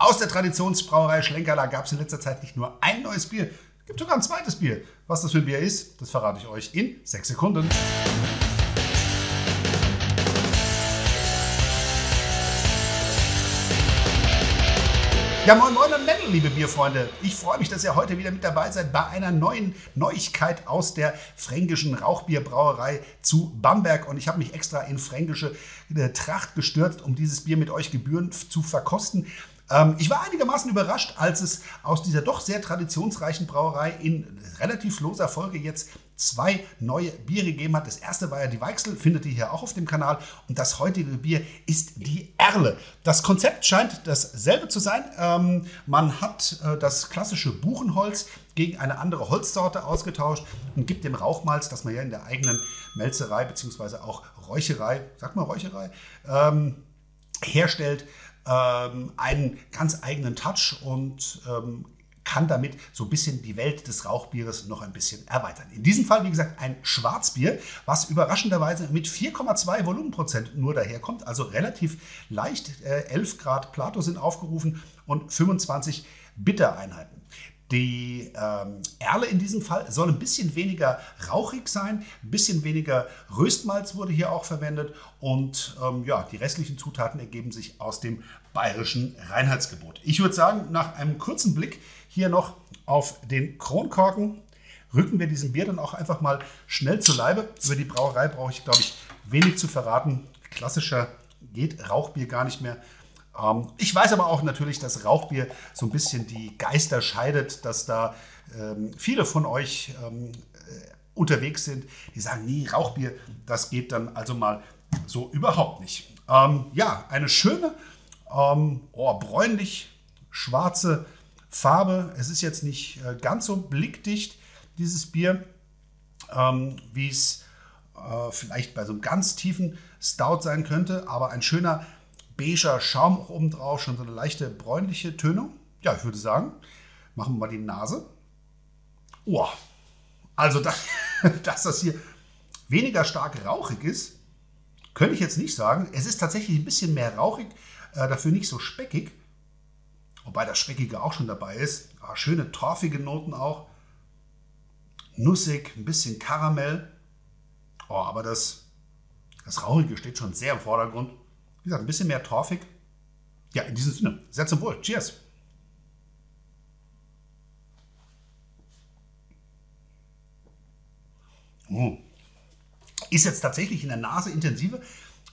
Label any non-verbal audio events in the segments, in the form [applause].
Aus der Traditionsbrauerei Schlenkerla gab es in letzter Zeit nicht nur ein neues Bier, es gibt sogar ein zweites Bier. Was das für ein Bier ist, das verrate ich euch in sechs Sekunden. Ja, moin moin und Mendel, liebe Bierfreunde. Ich freue mich, dass ihr heute wieder mit dabei seid bei einer neuen Neuigkeit aus der fränkischen Rauchbierbrauerei zu Bamberg. Und ich habe mich extra in fränkische äh, Tracht gestürzt, um dieses Bier mit euch gebührend zu verkosten. Ähm, ich war einigermaßen überrascht, als es aus dieser doch sehr traditionsreichen Brauerei in relativ loser Folge jetzt zwei neue Biere gegeben hat. Das erste war ja die Weichsel, findet ihr hier auch auf dem Kanal. Und das heutige Bier ist die Erle. Das Konzept scheint dasselbe zu sein. Ähm, man hat äh, das klassische Buchenholz gegen eine andere Holzsorte ausgetauscht und gibt dem Rauchmalz, das man ja in der eigenen Melzerei bzw. auch Räucherei, sagt man Räucherei, ähm, herstellt, ähm, einen ganz eigenen Touch und ähm, kann damit so ein bisschen die Welt des Rauchbieres noch ein bisschen erweitern. In diesem Fall, wie gesagt, ein Schwarzbier, was überraschenderweise mit 4,2 Volumenprozent nur daherkommt, also relativ leicht. 11 äh, Grad Plato sind aufgerufen und 25 Bittereinheiten. Die ähm, Erle in diesem Fall soll ein bisschen weniger rauchig sein, ein bisschen weniger Röstmalz wurde hier auch verwendet und ähm, ja, die restlichen Zutaten ergeben sich aus dem bayerischen Reinheitsgebot. Ich würde sagen, nach einem kurzen Blick hier noch auf den Kronkorken rücken wir diesem Bier dann auch einfach mal schnell zu Leibe. Über die Brauerei brauche ich, glaube ich, wenig zu verraten. Klassischer geht Rauchbier gar nicht mehr. Ähm, ich weiß aber auch natürlich, dass Rauchbier so ein bisschen die Geister scheidet, dass da ähm, viele von euch ähm, äh, unterwegs sind, die sagen, nee, Rauchbier, das geht dann also mal so überhaupt nicht. Ähm, ja, eine schöne, ähm, oh, bräunlich schwarze Farbe. Es ist jetzt nicht äh, ganz so blickdicht, dieses Bier, ähm, wie es äh, vielleicht bei so einem ganz tiefen Stout sein könnte, aber ein schöner beiger Schaum auch oben drauf, schon so eine leichte bräunliche Tönung. Ja, ich würde sagen, machen wir mal die Nase. Oh, also das, [laughs] dass das hier weniger stark rauchig ist, könnte ich jetzt nicht sagen. Es ist tatsächlich ein bisschen mehr rauchig, äh, dafür nicht so speckig. Wobei das Speckige auch schon dabei ist. Ah, schöne torfige Noten auch. Nussig, ein bisschen Karamell. Oh, aber das, das Rauchige steht schon sehr im Vordergrund. Wie gesagt, ein bisschen mehr torfig. Ja, in diesem Sinne, sehr zum Wohl. Cheers. Oh. Ist jetzt tatsächlich in der Nase intensiver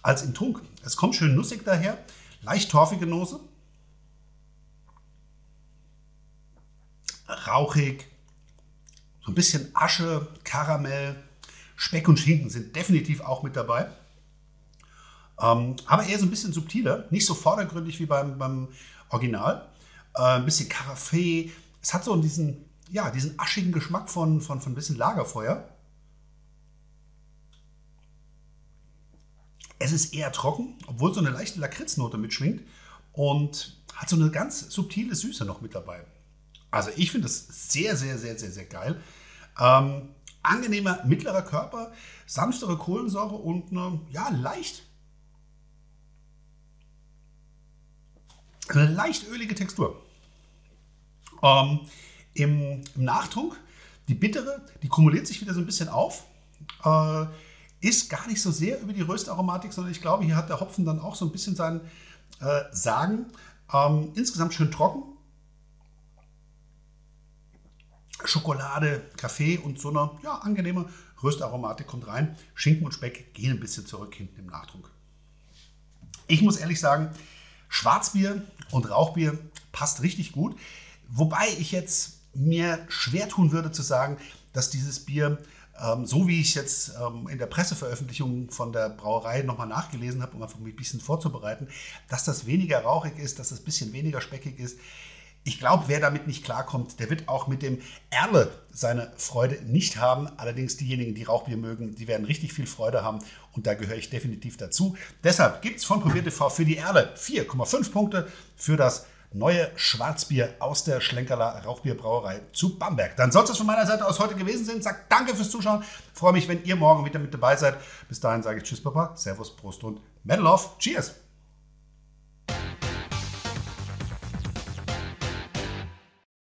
als im Trunk. Es kommt schön nussig daher, leicht torfige Nose, rauchig, so ein bisschen Asche, Karamell, Speck und Schinken sind definitiv auch mit dabei. Ähm, aber eher so ein bisschen subtiler, nicht so vordergründig wie beim, beim Original. Äh, ein bisschen Kaffee. Es hat so diesen, ja, diesen aschigen Geschmack von, von, von ein bisschen Lagerfeuer. Es ist eher trocken, obwohl so eine leichte Lakritznote mitschwingt und hat so eine ganz subtile Süße noch mit dabei. Also ich finde das sehr, sehr, sehr, sehr, sehr geil. Ähm, angenehmer mittlerer Körper, sanftere Kohlensäure und eine, ja, leicht eine leicht ölige Textur. Ähm, im, im, Nachtrunk, die bittere, die kumuliert sich wieder so ein bisschen auf. Äh, ist gar nicht so sehr über die Röstaromatik, sondern ich glaube, hier hat der Hopfen dann auch so ein bisschen sein äh, Sagen. Ähm, insgesamt schön trocken. Schokolade, Kaffee und so eine ja, angenehme Röstaromatik kommt rein. Schinken und Speck gehen ein bisschen zurück hinten im Nachtrunk. Ich muss ehrlich sagen, Schwarzbier und Rauchbier passt richtig gut. Wobei ich jetzt mir schwer tun würde zu sagen, dass dieses Bier, ähm, so wie ich es jetzt ähm, in der Presseveröffentlichung von der Brauerei nochmal nachgelesen habe, um einfach mich ein bisschen vorzubereiten, dass das weniger rauchig ist, dass das ein bisschen weniger speckig ist. Ich glaube, wer damit nicht klarkommt, der wird auch mit dem Erle seine Freude nicht haben. Allerdings diejenigen, die Rauchbier mögen, die werden richtig viel Freude haben und da gehöre ich definitiv dazu. Deshalb gibt es von ProbierTV für die Erle 4,5 Punkte für das neue Schwarzbier aus der Schlenkerler Rauchbierbrauerei zu Bamberg. Dann soll es von meiner Seite aus heute gewesen sein. Sag danke fürs Zuschauen. Freue mich, wenn ihr morgen wieder mit dabei seid. Bis dahin sage ich Tschüss, Papa, Servus, Prost und Medal off. Cheers!